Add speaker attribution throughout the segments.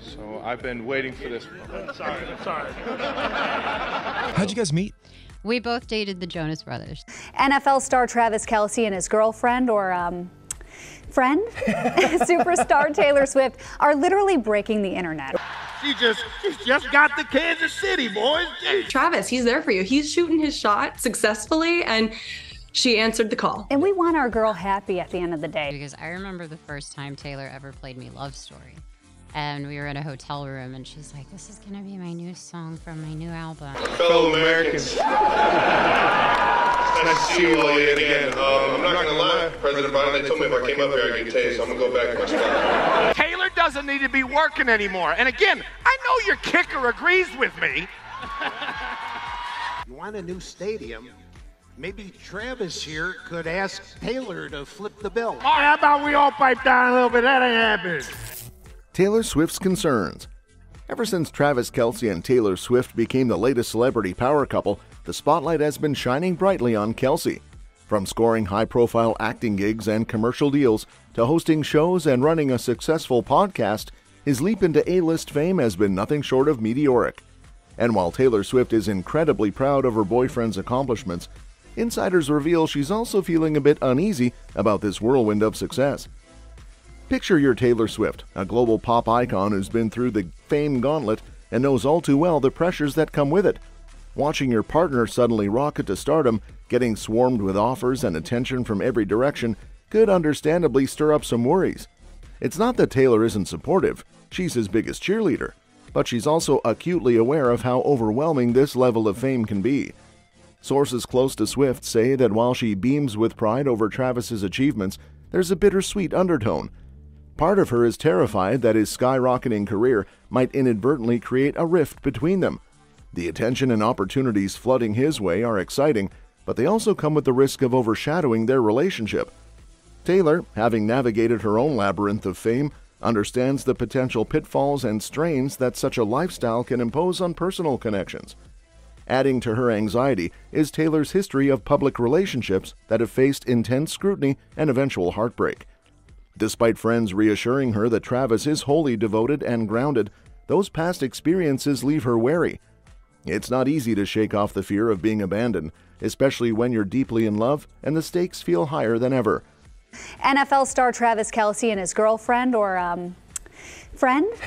Speaker 1: So I've been waiting for this.
Speaker 2: sorry, I'm sorry.
Speaker 3: How'd you guys meet?
Speaker 4: We both dated the Jonas Brothers.
Speaker 5: NFL star Travis Kelce and his girlfriend, or um, friend, superstar Taylor Swift, are literally breaking the internet.
Speaker 2: She just, she just got the Kansas City, boys.
Speaker 6: Travis, he's there for you. He's shooting his shot successfully, and she answered the call.
Speaker 5: And we want our girl happy at the end of the day.
Speaker 4: Because I remember the first time Taylor ever played me Love Story. And we were in a hotel room, and she's like, This is going to be my new song from my new album.
Speaker 1: Fellow Americans. nice to see you all yet again. Um, I'm not going to lie, President Biden, they told me if I came up here I'd get tased, so I'm going to go back to my spot.
Speaker 2: Taylor doesn't need to be working anymore. And again, I know your kicker agrees with me.
Speaker 7: You want a new stadium? Maybe Travis here could ask Taylor to flip the bill.
Speaker 2: All right, how about we all pipe down a little bit? That ain't happening.
Speaker 8: Taylor Swift's concerns. Ever since Travis Kelce and Taylor Swift became the latest celebrity power couple, the spotlight has been shining brightly on Kelce. From scoring high profile acting gigs and commercial deals to hosting shows and running a successful podcast, his leap into A list fame has been nothing short of meteoric. And while Taylor Swift is incredibly proud of her boyfriend's accomplishments, insiders reveal she's also feeling a bit uneasy about this whirlwind of success. Picture your Taylor Swift, a global pop icon who's been through the fame gauntlet and knows all too well the pressures that come with it. Watching your partner suddenly rocket to stardom, getting swarmed with offers and attention from every direction, could understandably stir up some worries. It's not that Taylor isn't supportive, she's his biggest cheerleader, but she's also acutely aware of how overwhelming this level of fame can be. Sources close to Swift say that while she beams with pride over Travis's achievements, there's a bittersweet undertone. Part of her is terrified that his skyrocketing career might inadvertently create a rift between them. The attention and opportunities flooding his way are exciting, but they also come with the risk of overshadowing their relationship. Taylor, having navigated her own labyrinth of fame, understands the potential pitfalls and strains that such a lifestyle can impose on personal connections. Adding to her anxiety is Taylor's history of public relationships that have faced intense scrutiny and eventual heartbreak. Despite friends reassuring her that Travis is wholly devoted and grounded, those past experiences leave her wary. It's not easy to shake off the fear of being abandoned, especially when you're deeply in love and the stakes feel higher than ever.
Speaker 5: NFL star Travis Kelce and his girlfriend, or um, friend,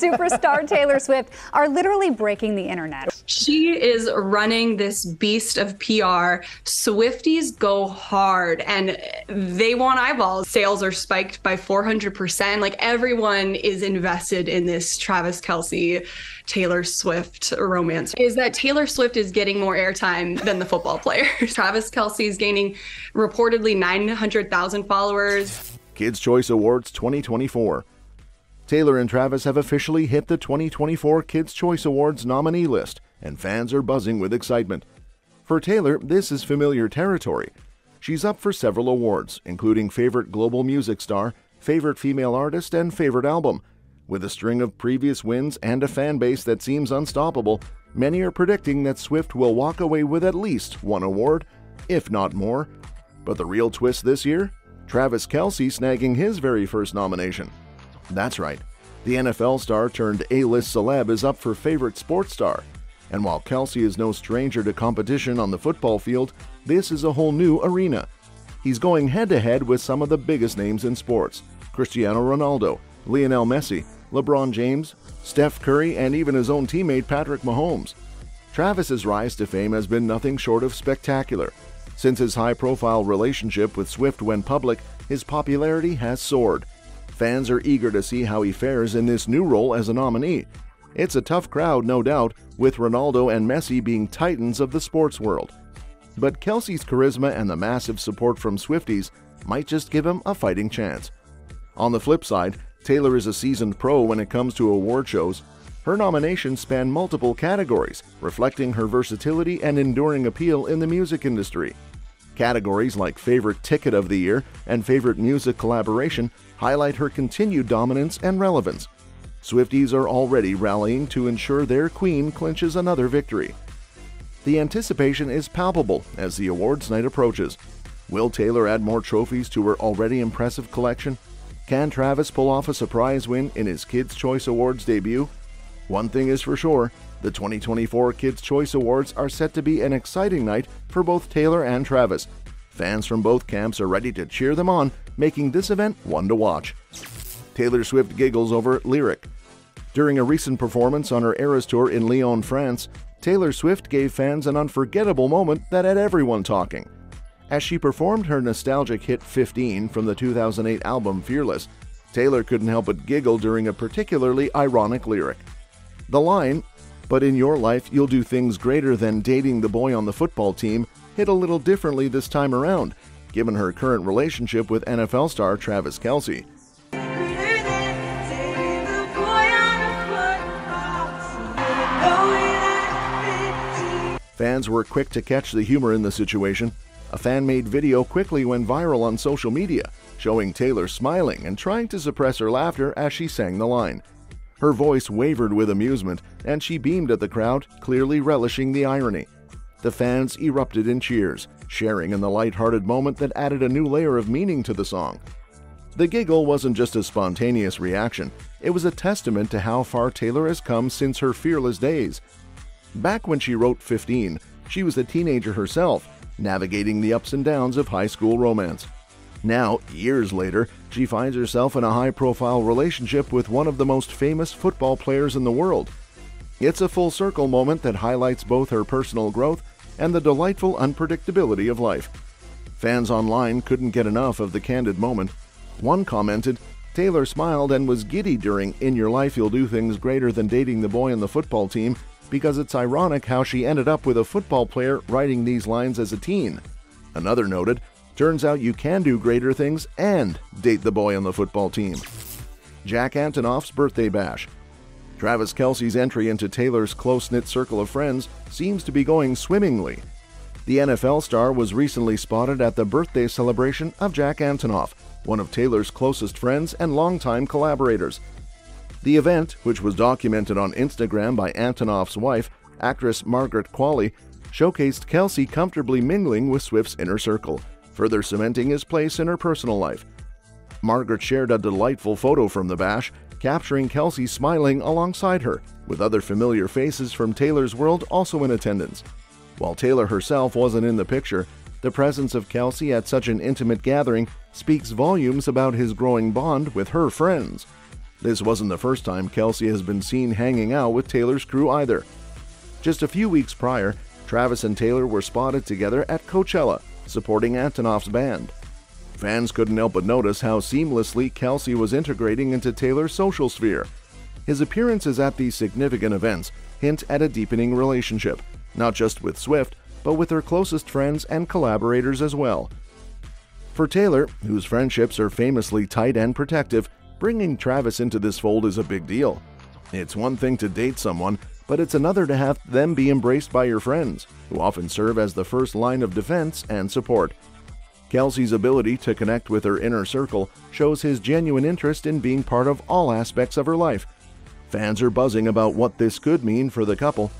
Speaker 5: superstar Taylor Swift, are literally breaking the internet.
Speaker 6: She is running this beast of PR. Swifties go hard and they want eyeballs. Sales are spiked by 400%. Like everyone is invested in this Travis Kelce, Taylor Swift romance. Is that Taylor Swift is getting more airtime than the football players. Travis Kelce is gaining reportedly 900,000 followers.
Speaker 8: Kids' Choice Awards 2024. Taylor and Travis have officially hit the 2024 Kids' Choice Awards nominee list, and fans are buzzing with excitement. For Taylor, this is familiar territory. She's up for several awards, including Favorite Global Music Star, Favorite Female Artist, and Favorite Album. With a string of previous wins and a fan base that seems unstoppable, many are predicting that Swift will walk away with at least one award, if not more. But the real twist this year? Travis Kelce snagging his very first nomination. That's right. The NFL star turned A list celeb is up for favorite sports star. And while Kelce is no stranger to competition on the football field, this is a whole new arena. He's going head to head with some of the biggest names in sports Cristiano Ronaldo, Lionel Messi, LeBron James, Steph Curry, and even his own teammate Patrick Mahomes. Travis's rise to fame has been nothing short of spectacular. Since his high profile relationship with Swift went public, his popularity has soared. Fans are eager to see how he fares in this new role as a nominee. It's a tough crowd, no doubt, with Ronaldo and Messi being titans of the sports world. But Kelce's charisma and the massive support from Swifties might just give him a fighting chance. On the flip side, Taylor is a seasoned pro when it comes to award shows. Her nominations span multiple categories, reflecting her versatility and enduring appeal in the music industry. Categories like Favorite Ticket of the Year and Favorite Music Collaboration highlight her continued dominance and relevance. Swifties are already rallying to ensure their queen clinches another victory. The anticipation is palpable as the awards night approaches. Will Taylor add more trophies to her already impressive collection? Can Travis pull off a surprise win in his Kids' Choice Awards debut? One thing is for sure the 2024 Kids' Choice Awards are set to be an exciting night for both Taylor and Travis. Fans from both camps are ready to cheer them on, making this event one to watch. Taylor Swift giggles over Lyric. During a recent performance on her Eras Tour in Lyon, France, Taylor Swift gave fans an unforgettable moment that had everyone talking. As she performed her nostalgic hit 15 from the 2008 album Fearless, Taylor couldn't help but giggle during a particularly ironic lyric. The line, but in your life you'll do things greater than dating the boy on the football team, hit a little differently this time around, given her current relationship with NFL star Travis Kelce. Fans were quick to catch the humor in the situation. A fan made video quickly went viral on social media, showing Taylor smiling and trying to suppress her laughter as she sang the line. Her voice wavered with amusement, and she beamed at the crowd, clearly relishing the irony. The fans erupted in cheers, sharing in the light-hearted moment that added a new layer of meaning to the song. The giggle wasn't just a spontaneous reaction, it was a testament to how far Taylor has come since her fearless days. Back when she wrote 15, she was a teenager herself, navigating the ups and downs of high school romance. Now, years later, she finds herself in a high profile relationship with one of the most famous football players in the world. It's a full circle moment that highlights both her personal growth and the delightful unpredictability of life. Fans online couldn't get enough of the candid moment. One commented, Taylor smiled and was giddy during In Your Life You'll Do Things Greater Than Dating the Boy on the Football Team because it's ironic how she ended up with a football player writing these lines as a teen. Another noted, turns out you can do greater things and date the boy on the football team. Jack Antonoff's birthday bash. Travis Kelce's entry into Taylor's close knit circle of friends seems to be going swimmingly. The NFL star was recently spotted at the birthday celebration of Jack Antonoff, one of Taylor's closest friends and longtime collaborators. The event, which was documented on Instagram by Antonoff's wife, actress Margaret Qualley, showcased Kelce comfortably mingling with Swift's inner circle, further cementing his place in her personal life. Margaret shared a delightful photo from the bash, capturing Kelce smiling alongside her, with other familiar faces from Taylor's world also in attendance. While Taylor herself wasn't in the picture, the presence of Kelce at such an intimate gathering speaks volumes about his growing bond with her friends. This wasn't the first time Kelce has been seen hanging out with Taylor's crew either. Just a few weeks prior, Travis and Taylor were spotted together at Coachella, supporting Antonoff's band. Fans couldn't help but notice how seamlessly Kelce was integrating into Taylor's social sphere. His appearances at these significant events hint at a deepening relationship, not just with Swift, but with her closest friends and collaborators as well. For Taylor, whose friendships are famously tight and protective, Bringing Travis into this fold is a big deal. It's one thing to date someone, but it's another to have them be embraced by your friends, who often serve as the first line of defense and support. Kelce's ability to connect with her inner circle shows his genuine interest in being part of all aspects of her life. Fans are buzzing about what this could mean for the couple.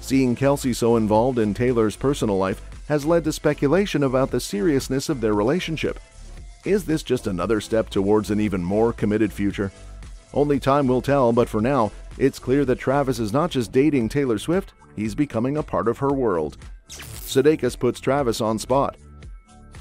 Speaker 8: Seeing Kelce so involved in Taylor's personal life has led to speculation about the seriousness of their relationship. Is this just another step towards an even more committed future? Only time will tell, but for now, it's clear that Travis is not just dating Taylor Swift, he's becoming a part of her world. Sudeikis puts Travis on spot.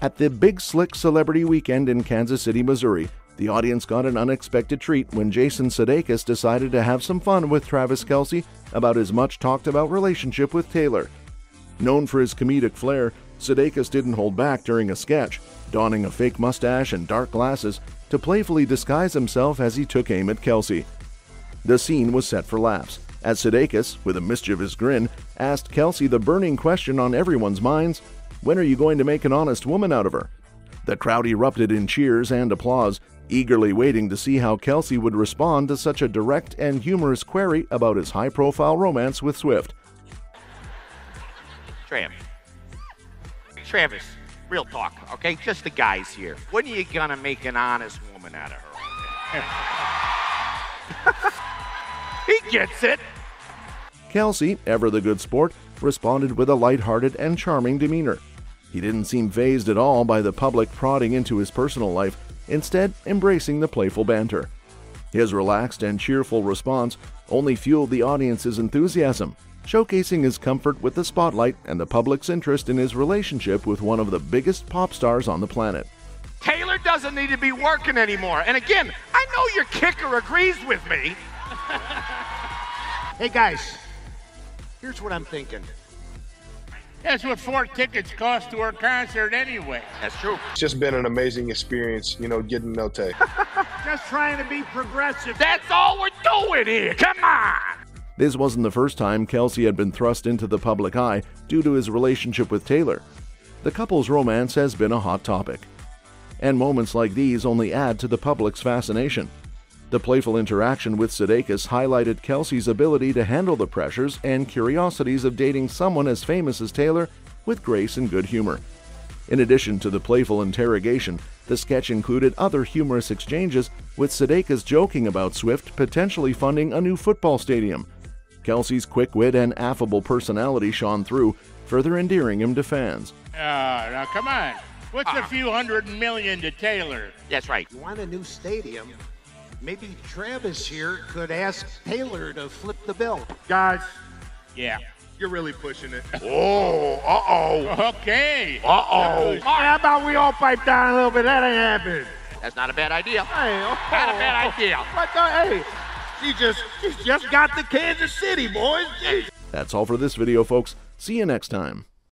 Speaker 8: At the Big Slick Celebrity Weekend in Kansas City, Missouri, the audience got an unexpected treat when Jason Sudeikis decided to have some fun with Travis Kelce about his much talked about relationship with Taylor. Known for his comedic flair, Sudeikis didn't hold back during a sketch, donning a fake mustache and dark glasses to playfully disguise himself as he took aim at Kelce. The scene was set for laughs, as Sudeikis, with a mischievous grin, asked Kelce the burning question on everyone's minds When are you going to make an honest woman out of her? The crowd erupted in cheers and applause, eagerly waiting to see how Kelce would respond to such a direct and humorous query about his high profile romance with Swift.
Speaker 2: Trav, Travis, real talk, okay? Just the guys here. When are you gonna make an honest woman out of her? he gets it.
Speaker 8: Kelce, ever the good sport, responded with a light-hearted and charming demeanor. He didn't seem phased at all by the public prodding into his personal life, instead, embracing the playful banter. His relaxed and cheerful response only fueled the audience's enthusiasm, showcasing his comfort with the spotlight and the public's interest in his relationship with one of the biggest pop stars on the planet.
Speaker 2: Taylor doesn't need to be working anymore. And again, I know your kicker agrees with me.
Speaker 7: Hey guys, here's what I'm thinking.
Speaker 9: That's what four tickets cost to our concert anyway.
Speaker 2: That's true.
Speaker 1: It's just been an amazing experience, you know, getting no know Tay.
Speaker 9: Just trying to be progressive.
Speaker 2: That's all we're doing here. Come on.
Speaker 8: This wasn't the first time Kelce had been thrust into the public eye due to his relationship with Taylor. The couple's romance has been a hot topic. And moments like these only add to the public's fascination. The playful interaction with Sudeikis highlighted Kelce's ability to handle the pressures and curiosities of dating someone as famous as Taylor with grace and good humor. In addition to the playful interrogation, the sketch included other humorous exchanges, with Sudeikis joking about Swift potentially funding a new football stadium. Kelce's quick wit and affable personality shone through, further endearing him to fans.
Speaker 9: Oh, now come on. What's a ah. few hundred million to Taylor?
Speaker 2: That's right.
Speaker 7: You want a new stadium? Maybe Travis here could ask Taylor to flip the bill.
Speaker 9: Guys. Yeah.
Speaker 1: You're really pushing it.
Speaker 2: Oh, uh oh.
Speaker 9: Okay.
Speaker 2: Uh oh.
Speaker 9: how about we all pipe down a little bit? That ain't happening.
Speaker 2: That's not a bad idea.
Speaker 9: Hey, oh,
Speaker 2: Not a bad idea.
Speaker 9: What the, hey, she just, she just got to Kansas City, boys. Jeez.
Speaker 8: That's all for this video, folks. See you next time.